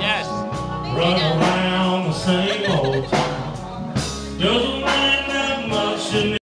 Yes. Run around the same old town.